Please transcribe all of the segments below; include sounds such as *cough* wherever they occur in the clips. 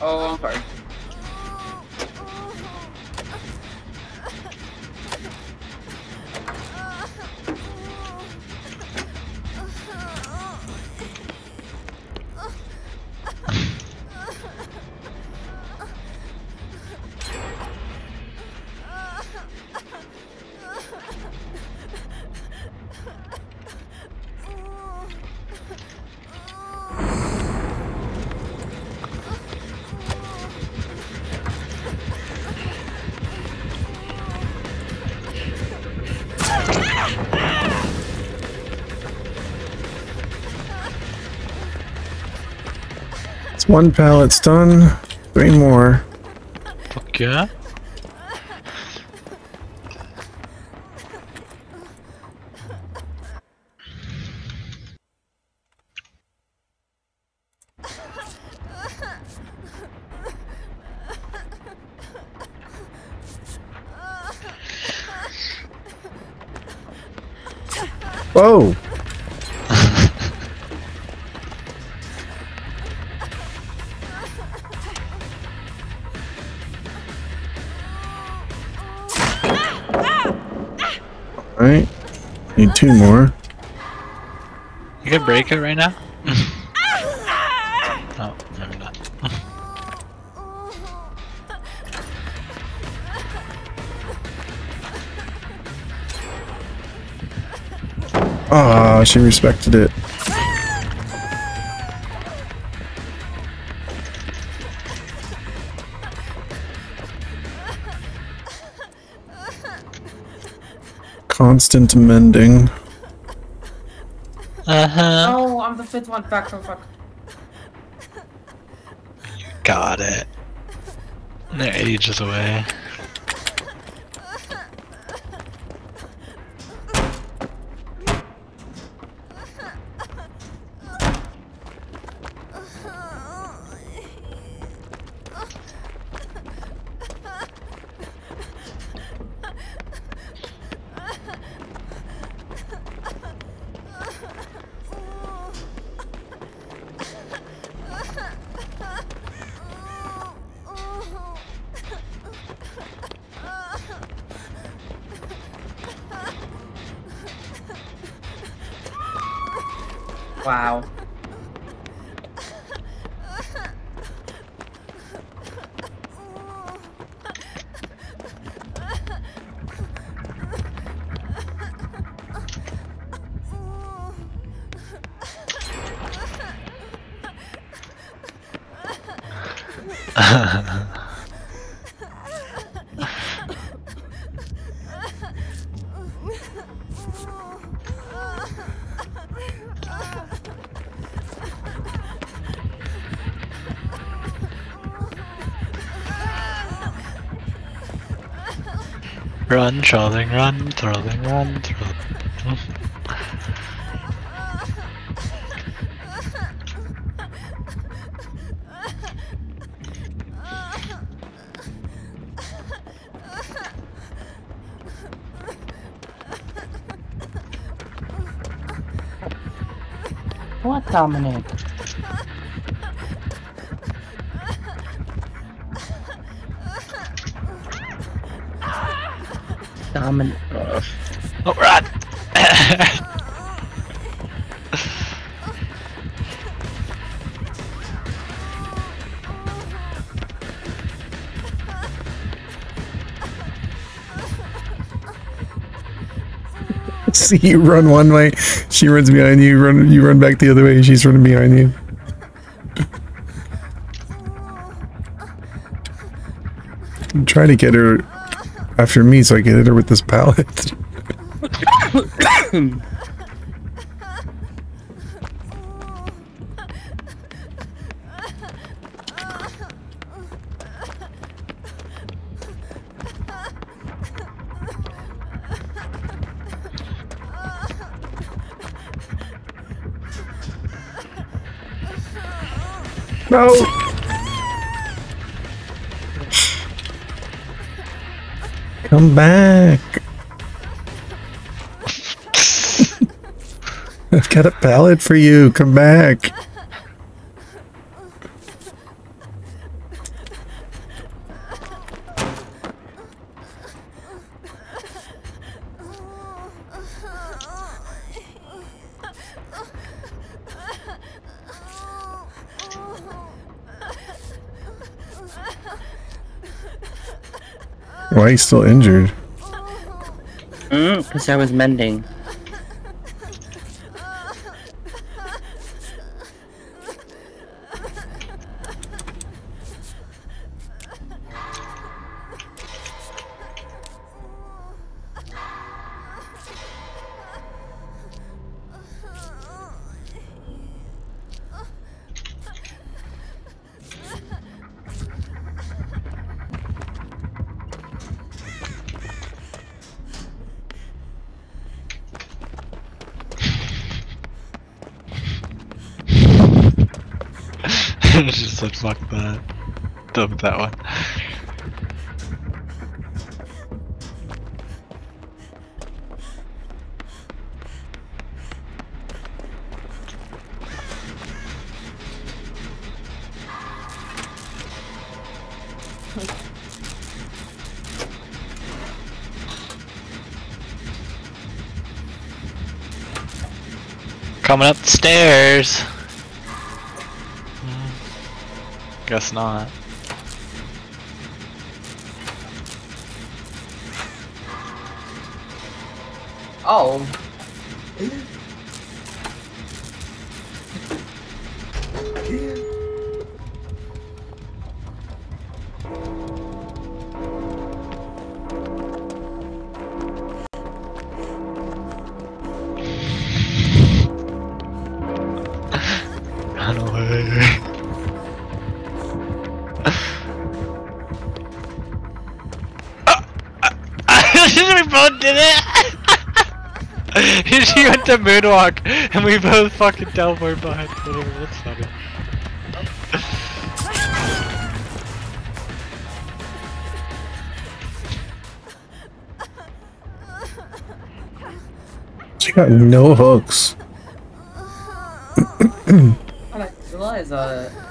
Oh, I'm sorry. It's one pallet's done. Three more. Fuck yeah. Whoa! Alright. Need two more. You can break it right now? oh, maybe not. Ah, she respected it. Constant mending. Uh-huh. Oh, I'm the fifth one. Fuck, fuck, fuck. Got it. They're ages away. vào. *laughs* Run, trolling, run, trolling, run, trolling. What, Dominic? Dominic. Oh, run! *laughs* See you run one way, she runs behind you, run you run back the other way, she's running behind you. *laughs* I'm trying to get her after me so I can hit her with this pallet. *laughs* no! Come back! I've *laughs* got a pallet for you. Come back. Why are you still injured? Mm, because I was mending. *laughs* just said fuck that. Dubbed that one. Coming up the stairs. Guess not. Oh. *laughs* she went to moonwalk and we both fucking teleported behind whatever, that's funny. *laughs* She got no hooks. I didn't realize that.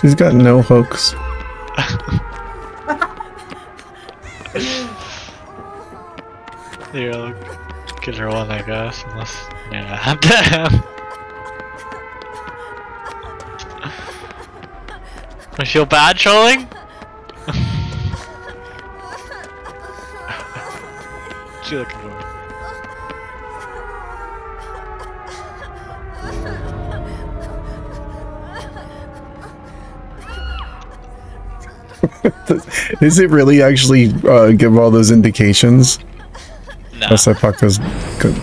She's got no hooks. Here, I'll get her one, I guess, unless, yeah, *laughs* damn. I feel bad trolling? *laughs* you looking for? Is it really actually uh, give all those indications? No, Unless I fuck this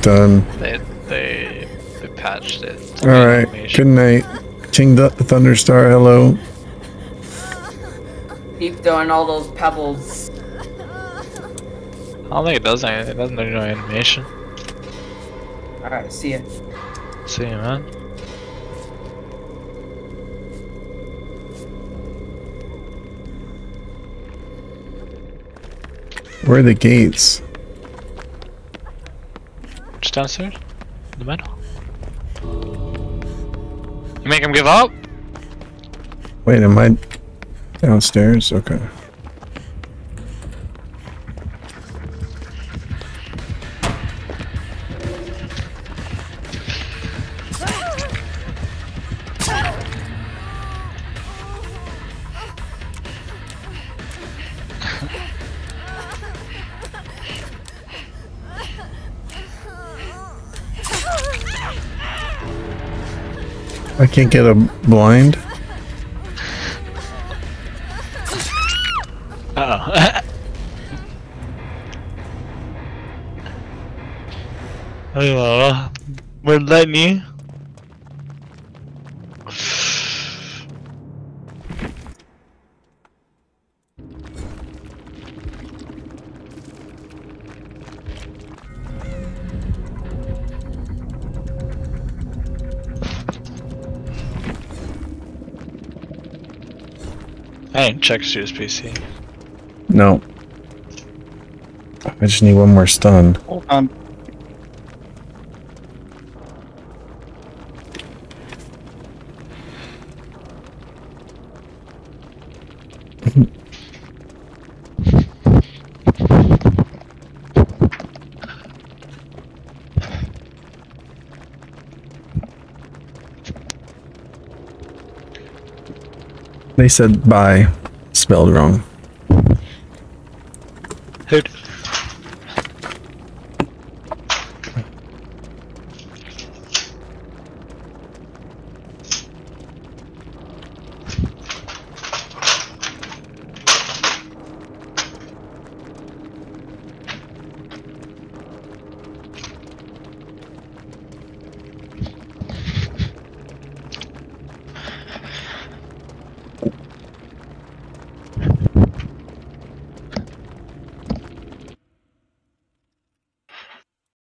done. they, they, they patched it. Alright, All make right. animation. Good night, King Th- Thunderstar. Hello. Keep throwing all those pebbles. I don't think it does anything, it doesn't do no animation. Alright, see ya. See you, man. Where are the gates? Just downstairs? In the middle? You make him give up? Wait, am I downstairs? Okay. I can't get a blind. Uh oh. Hello. We're letting you. I didn't check Stu's PC. No. I just need one more stun. Hold on. They said bye, spelled wrong.